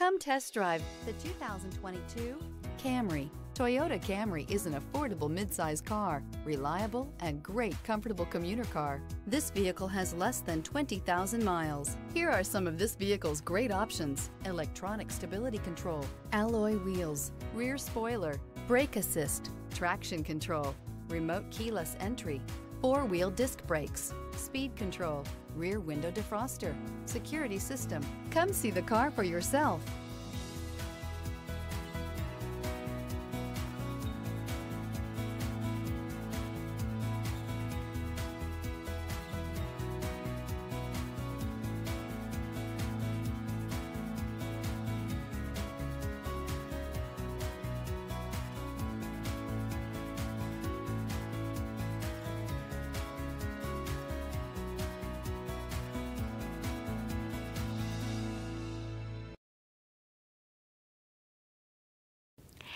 Come test drive the 2022 Camry. Toyota Camry is an affordable midsize car, reliable and great comfortable commuter car. This vehicle has less than 20,000 miles. Here are some of this vehicle's great options. Electronic stability control, alloy wheels, rear spoiler, brake assist, traction control, remote keyless entry, four-wheel disc brakes, speed control, rear window defroster, security system. Come see the car for yourself.